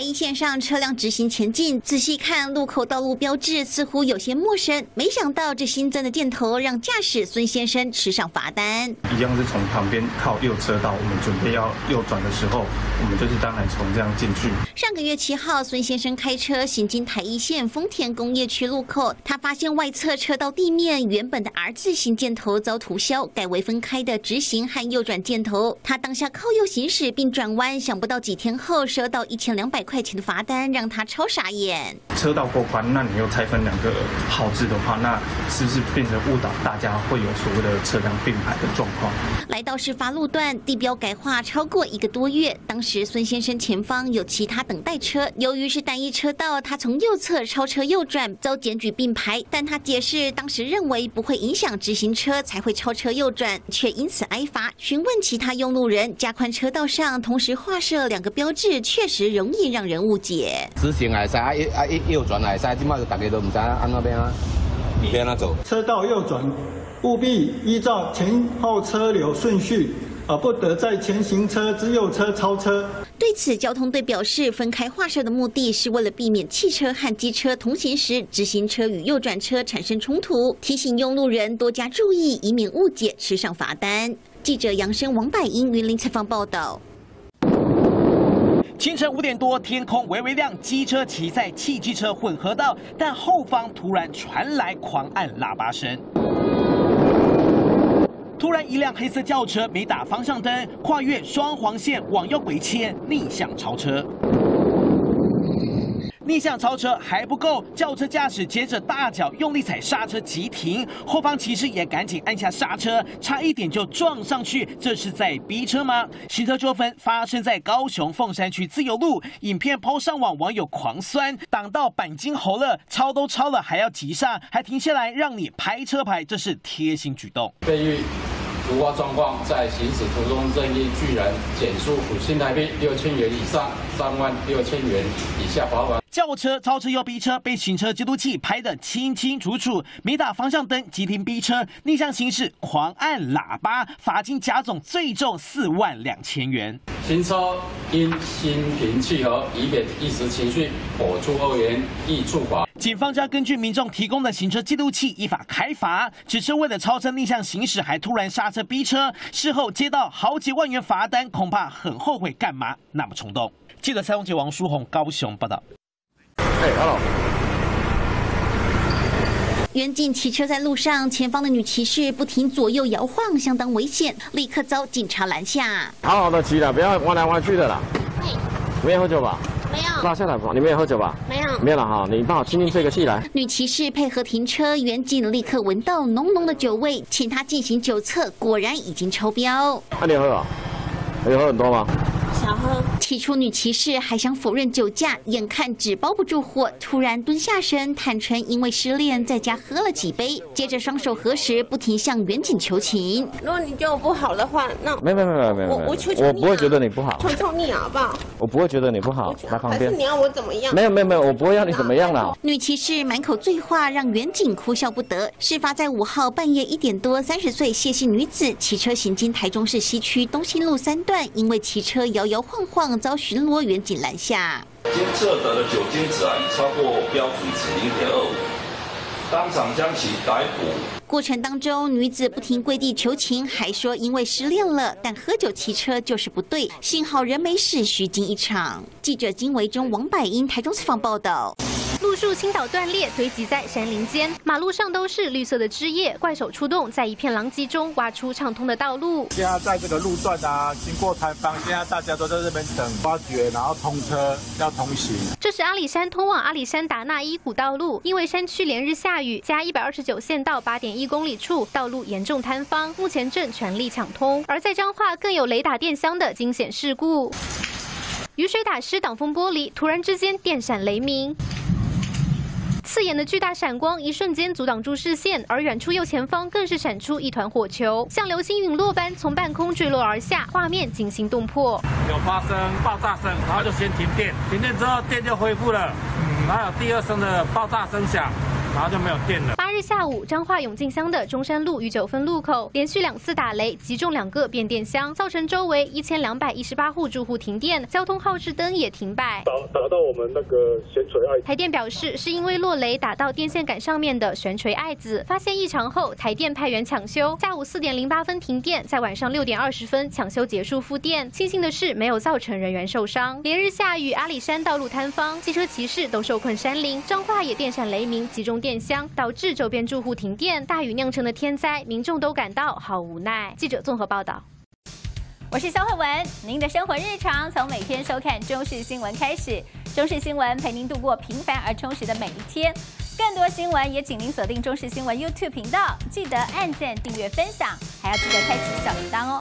台一线上车辆直行前进，仔细看路口道路标志，似乎有些陌生。没想到这新增的箭头让驾驶孙先生吃上罚单。一样是从旁边靠右车道，我们准备要右转的时候，我们就是当然从这样进去。上个月七号，孙先生开车行经台一线丰田工业区路口，他发现外侧车道地面原本的 R 字形箭头遭涂销，改为分开的直行和右转箭头。他当下靠右行驶并转弯，想不到几天后收到一千两百块钱的罚单，让他超傻眼。车道过宽，那你又拆分两个号字的话，那是不是变成误导大家会有所谓的车辆并排的状况？来到事发路段，地标改划超过一个多月，当时孙先生前方有其他等待车，由于是单一车道，他从右侧超车右转，遭检举并排。但他解释，当时认为不会影响直行车，才会超车右转，却因此挨罚。询问其他用路人，加宽车道上同时画设两个标志，确实容易让人误解。直行还塞啊一啊一右转还塞，今麦就大家都唔知安那边啊，边那走。车道右转，务必依照前后车流顺序，而不得在前行车之右车超车。对此，交通队表示，分开画设的目的是为了避免汽车和机车同行时，直行车与右转车产生冲突，提醒用路人多加注意，以免误解吃上罚单。记者杨生、王百英云林采访报道。清晨五点多，天空微微亮，机车骑在汽机车混合道，但后方突然传来狂按喇叭声。突然，一辆黑色轿车没打方向灯，跨越双黄线往右回切，逆向超车。逆向超车还不够，轿车驾驶接着大脚用力踩刹车急停，后方骑士也赶紧按下刹车，差一点就撞上去，这是在逼车吗？行车纠纷发生在高雄凤山区自由路，影片抛上网，网友狂酸，挡到钣金喉了，超都超了还要急刹，还停下来让你拍车牌，这是贴心举动。被遇突发状况，在行驶途中任意拒人，减速新台币六千元以上三万六千元以下罚款。轿车超车又逼车，被行车记录器拍得清清楚楚。没打方向灯，急停逼车，逆向行驶，狂按喇叭，罚金加总最重四万两千元。行车因心平气和，以免一时情绪火出恶言，易处罚。警方将根据民众提供的行车记录器依法开罚。只是为了超车逆向行驶，还突然刹车逼车，事后接到好几万元罚单，恐怕很后悔干嘛那么冲动。记者蔡永杰、王书宏高雄报道。哎，hello。远景骑车在路上，前方的女骑士不停左右摇晃，相当危险，立刻遭警察拦下。好好的骑了，不要弯来弯去的啦。没有喝酒吧？没有。拉下来吧，你没有喝酒吧？没有。没有了哈，你帮我轻轻吹个气来。女骑士配合停车，远景立刻闻到浓浓的酒味，请她进行酒测，果然已经超标。那你喝啊？你喝很多吗？起初女骑士还想否认酒驾，眼看纸包不住火，突然蹲下身坦诚，因为失恋在家喝了几杯，接着双手合十，不停向远景求情。如果你觉得我不好的话，那没有没有没有没有，我我求求你，我不会觉得你不好，求求你好不好？我不会觉得你不好，来旁边。还是你要我怎么样？没有没有没有，我不会要你怎么样了。女骑士满口醉话，让远景哭笑不得。事发在五号半夜一点多，三十岁谢姓女子骑车行经台中市西区东兴路三段，因为骑车摇摇晃晃，遭巡逻员。警拦下，监测得的酒精值啊已超过标准值零点二五，当场将其逮捕。过程当中，女子不停跪地求情，还说因为失恋了，但喝酒骑车就是不对。幸好人没事，虚惊一场。记者金维中、王百英台中采访报道。路树倾倒断裂，堆积在山林间，马路上都是绿色的枝叶。怪手出动，在一片狼藉中挖出畅通的道路。现在在这个路段啊，经过摊方，现在大家都在这边等挖掘，然后通车要通行。这是阿里山通往阿里山达纳伊古道路，因为山区连日下雨，加一百二十九线道八点一公里处道路严重坍方，目前正全力抢通。而在彰化更有雷打电箱的惊险事故，雨水打湿挡风玻璃，突然之间电闪雷鸣。刺眼的巨大闪光，一瞬间阻挡住视线，而远处右前方更是闪出一团火球，像流星陨落般从半空坠落而下，画面惊心动魄。有发生爆炸声，然后就先停电，停电之后电就恢复了，嗯，还有第二声的爆炸声响。然后就没有电了。八日日下午，彰化永靖乡的中山路与九分路口连续两次打雷，击中两个变电箱，造成周围一千两百一十八户住户停电，交通号志灯也停摆。打打到我们那个悬垂爱。台电表示，是因为落雷打到电线杆上面的悬垂爱子，发现异常后，台电派员抢修。下午四点零八分停电，在晚上六点二十分抢修结束复电。庆幸的是，没有造成人员受伤。连日下雨，阿里山道路坍方，汽车骑士都受困山林。彰化也电闪雷鸣，集中电箱，导致周边住户停电。大雨酿成的天灾，民众都感到好无奈。记者综合报道。我是肖慧文，您的生活日常从每天收看中视新闻开始。中视新闻陪您度过平凡而充实的每一天。更多新闻也请您锁定中视新闻 YouTube 频道，记得按键、订阅、分享，还要记得开启小铃铛哦。